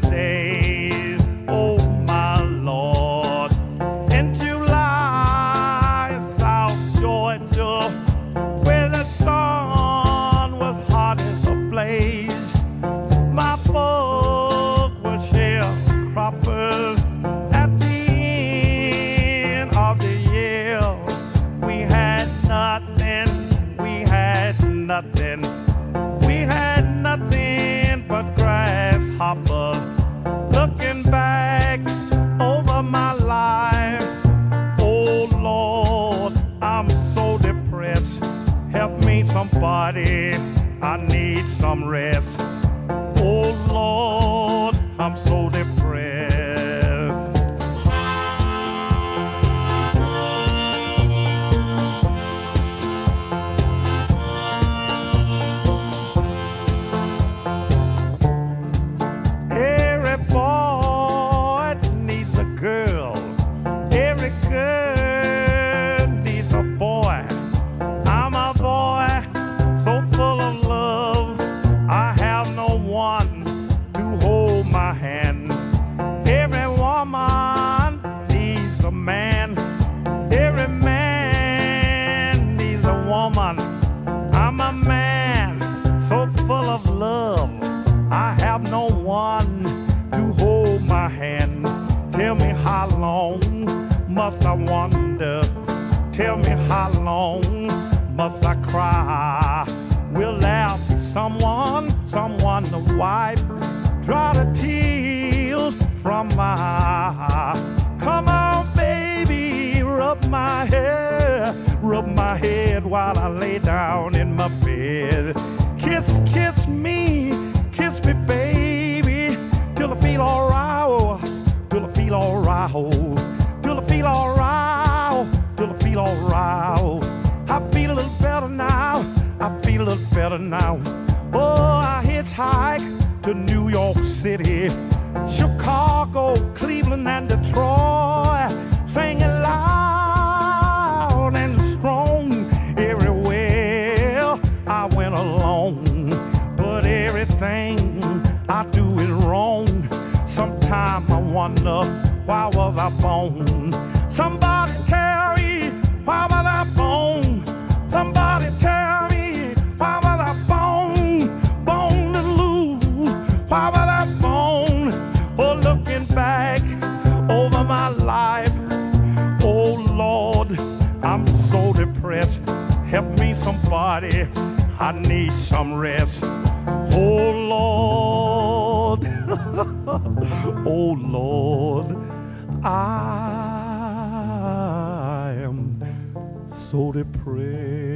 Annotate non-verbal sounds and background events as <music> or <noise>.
Sundays. Oh, my Lord. In July, South Georgia, where the sun was. Help me, somebody, I need some rest. Oh Lord, I'm so depressed. Must I wonder? Tell me how long must I cry? Will there be someone, someone to wipe, dry the tears from my eye? Come on, baby, rub my hair, rub my head while I lay down in my bed. Kiss, kiss me, kiss me, baby, till I feel alright, till I feel alright, feel alright, till I feel alright. I feel a little better now, I feel a little better now. Oh, I hitchhike to New York City, Chicago, Cleveland, and Detroit, singing loud and strong everywhere I went alone. But everything I do is wrong. Sometimes I wonder why was I born? Somebody tell me why was I born? Somebody tell me why was I born? Born to lose. Why was I born? Oh, looking back over my life. Oh Lord, I'm so depressed. Help me, somebody. I need some rest. Oh Lord, <laughs> oh Lord, I am so depressed.